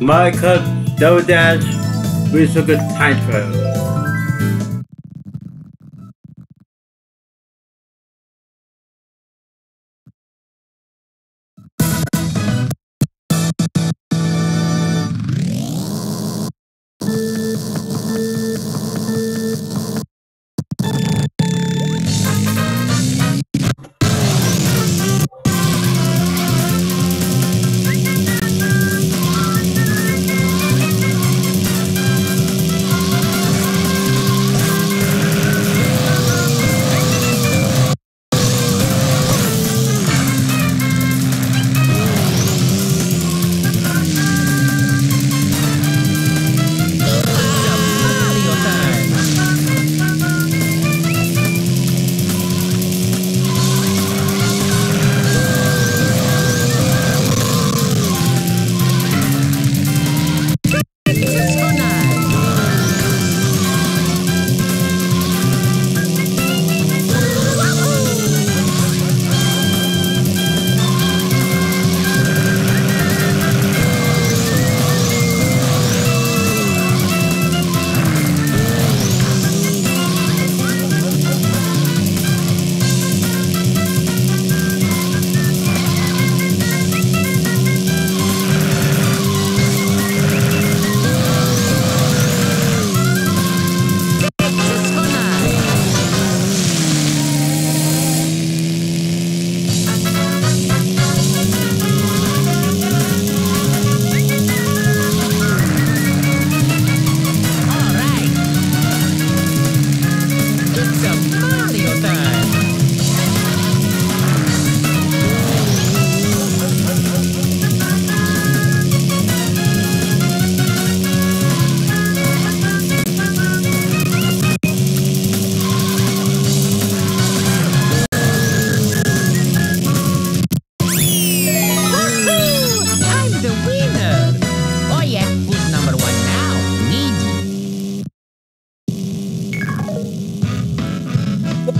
Michael Dodash good title. Mario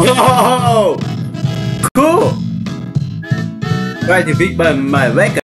Oh, cool! Try to beat my, my record.